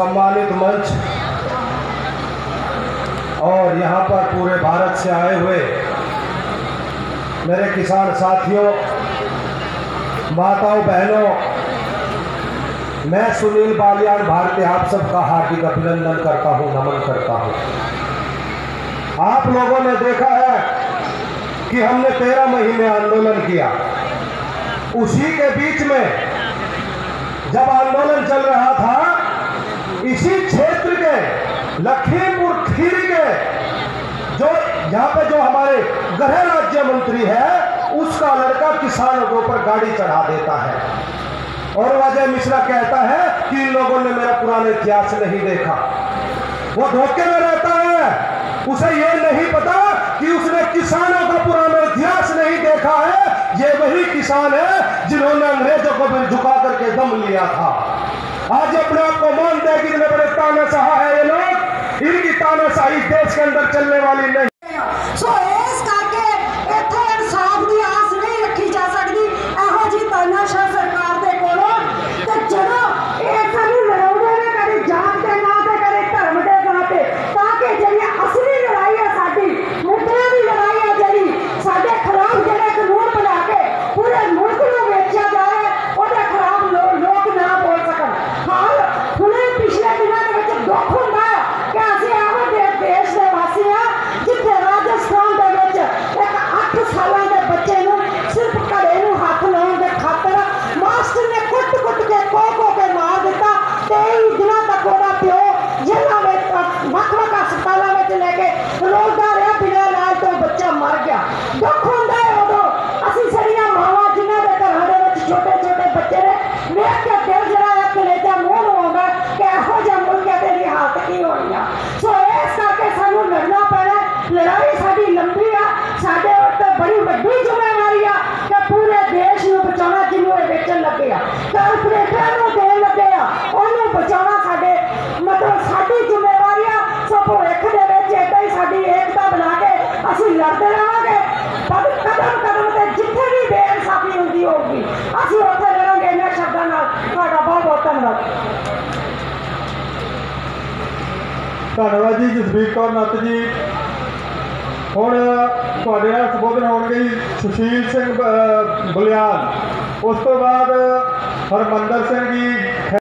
सम्मानित मंच। और यहाँ पर पूरे भारत से आए हुए मेरे किसान साथियों, माताओं, बहनों, मैं सुनील बालियान भारतीय आप सबका हार्दिक अभिनंदन करता हूँ, नमन करता हूँ। आप लोगों ने देखा है कि हमने तेरह महीने आंदोलन किया। उसी के बीच में जब आंदोलन चल रहा था इसी क्षेत्र के, लखीमपुर खीरी के, जो यहाँ पे जो हमारे गृह राज्य मंत्री है, उसका लड़का किसानों के ऊपर गाड़ी चढ़ा देता है। और अजय मिश्रा कहता है कि इन लोगों ने मेरा पुराना इतिहास नहीं देखा। वो धोखे में रहता है। उसे ये नहीं पता कि उसने किसानों का पुराना इतिहास नहीं देखा है। ये वही किसान है जिन्होंने अंग्रेज़ों को बिल झुका करके दम लिया था। आज अपने आप को मानते हैं कि इतने बड़े ताना है ये लोग। इनकी ताना सा इस देश के अंदर चलने वाली नहीं। ਬੱਚੇ ਨੂੰ ਸਿਰਫ ਘੜੇ ਨੂੰ ਹੱਥ ਲਾਉਣ ਦੇ ਖਾਤਰ ਮਾਸਟਰ ਨੇ ਕੁੱਟ-ਕੁੱਟ ਕੇ ਕੋ-ਕੋ ਕੇ ਮਾਰ ਦਿੱਤਾ 23 ਦਿਨਾਂ ਤੱਕ ਉਹਦਾ ਪਿਓ ਜੇਲ੍ਹਾਂ ਵਿੱਚ ਅ, ਵੱਖ-ਵੱਖ ਹਸਪਤਾਲਾਂ ਵਿੱਚ ਲੈ ਕੇ ਰੋਲਦਾ ਰਿਹਾ ਬਿਨਾਂ ਇਲਾਜ ਤੋਂ ਬੱਚਾ ਮਰ ਗਿਆ ਦੁੱਖ ਹੁੰਦਾ ਹੈ ਉਦੋਂ ਅਸੀਂ ਸਾਡੀਆਂ ਮਾਵਾਂ ਜਿਨ੍ਹਾਂ ਦੇ ਘਰਾਂ ਦੇ ਵਿੱਚ ਛੋਟੇ-ਛੋਟੇ ਬੱਚੇ ਨੇ ਵੇਖ ਕੇ ਦਿਲ ਜਿਹੜਾ ਹੈ ਕਲੇਜਾ ਮੂੰਹ ਨੂੰ ਆਉਂਦਾ ਕਿ ਇਹੋ ਜਿਹਾ ਮੁਲਕ ਹੈ ਤੇ ਇਹਦੀ ਹਾਲਤ ਕੀ ਹੋਣੀ ਆ ਸੋ ਇਸ ਕਰਕੇ ਸਾਨੂੰ ਲੜਨਾ ਪੈਣਾ ਹੈ। ਲੜਾਈ ਸਾਡੀ ਲੰਬੀ ਆ ਸਾਡੇ ਉੱਤੇ ਬੜੀ ਵੱਡੀ ਅਸੀਂ ਉੱਥੇ ਲੜਾਂਗੇ ਇਹਨਾਂ ਸ਼ਬਦਾਂ ਨਾਲ ਤੁਹਾਡਾ ਬਹੁਤ ਬਹੁਤ ਧੰਨਵਾਦ ਧੰਨਵਾਦ ਜੀ ਜਸਵੀਰ ਕੌਰ ਨੱਤ ਜੀ ਹੁਣ ਤੁਹਾਡੇ ਨਾਲ ਸੰਬੋਧਨ ਹੋਣਗੇ ਜੀ ਸੁਸ਼ੀਲ ਸਿੰਘ ਬ- ਬਲਿਆਲ ਉਸ ਤੋਂ ਬਾਅਦ ਹਰਮੰਦਰ ਸਿੰਘ ਜੀ